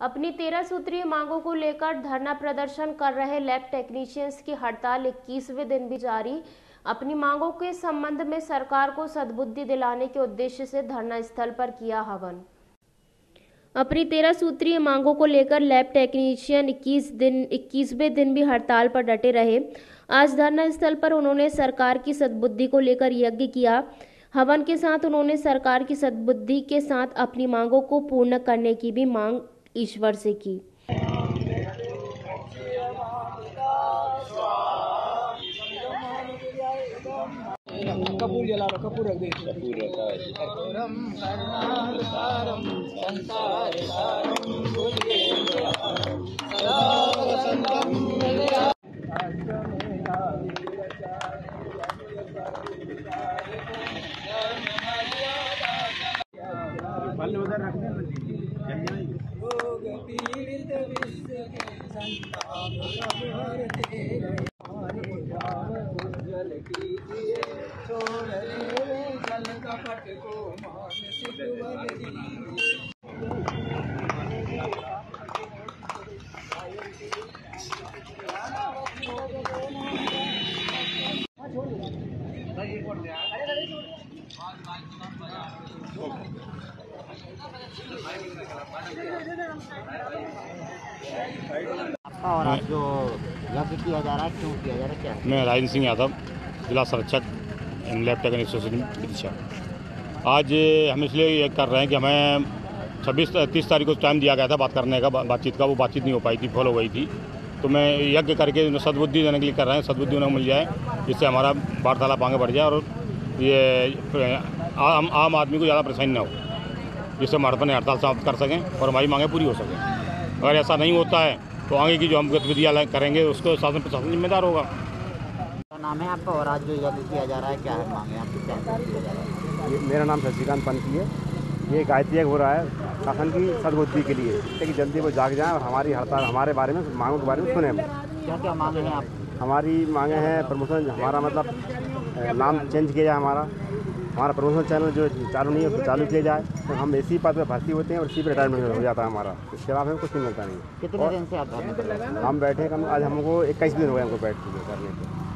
अपनी तेरह सूत्रीय मांगों को लेकर धरना प्रदर्शन कर रहे लैब टेक्नीशियंस की हड़ताल 21वें दिन भी जारी। अपनी मांगों के संबंध में सरकार को सद्बुद्धि दिलाने के उद्देश्य से धरना स्थल पर किया हवन। अपनी तेरह सूत्रीय मांगों को लेकर लैब टेक्नीशियन 21 दिन 21वें दिन भी हड़ताल पर डटे रहे। आज धरना स्थल पर उन्होंने सरकार की सद्बुद्धि को लेकर यज्ञ किया। हवन के साथ उन्होंने सरकार की सद्बुद्धि के साथ अपनी मांगों को पूर्ण करने की भी मांग ईश्वर से की। कपूर जला रहा कपूर रख दे। कपूर रखा है। संसार सारम भुजगेन्द्रहारम सदा वसन्तं हृदया रोग पीड़ित विश्व के संताप हरते छोड़ रे जल कपट को बल दीजिए आपका और आज जो यज्ञ किया जा रहा है क्यों किया जा रहा है क्या? मैं राजेंद्र सिंह यादव जिला संरक्षक टेक्निक एसोसिएशन विदिशा आज हम इसलिए ये कर रहे हैं कि हमें छब्बीस तीस तारीख को टाइम दिया गया था बात करने का बातचीत का वो बातचीत नहीं हो पाई थी फॉलो हो गई थी। तो मैं यज्ञ करके सद्बुद्धि देने के लिए कर रहे हैं सद्बुद्धि उन्हें मिल जाए जिससे हमारा वार्तालाप आगे बढ़ जाए और ये आम आम आदमी को ज़्यादा परेशानी ना हो। जिससे हम अपने हड़ताल समाप्त कर सकें और हमारी मांगें पूरी हो सकें। अगर ऐसा नहीं होता है तो आगे की जो हम गतिविधियाँ करेंगे उसको शासन प्रशासन जिम्मेदार होगा। नाम है आपका और आज जो यज्ञ किया जा रहा है क्या है मांगे? आपकी क्या जा रहा है? मेरा नाम शशिकांत पंथी है। ये गायत्री हो रहा है शासन की सदबुद्धि के लिए। ताकि जल्दी वो जाग जाए और हमारी हड़ताल हमारे बारे में मांगों के बारे में सुने क्या क्या मांगे हैं आप? हमारी मांगे हैं प्रमोशन हमारा मतलब नाम चेंज किया जाए हमारा। हमारा प्रमोशन चैनल जो चालू नहीं है उसको चालू किया जाए। तो हम इसी पद पर भर्ती होते हैं और इसी पर रिटायरमेंट हो जाता है हमारा। इसके अलावा हमें कुछ नहीं मिलता नहीं कितने दिन से आप हम बैठे हम बैठे कम आज हमको इक्कीस दिन हो गए हमको बैठ करने के।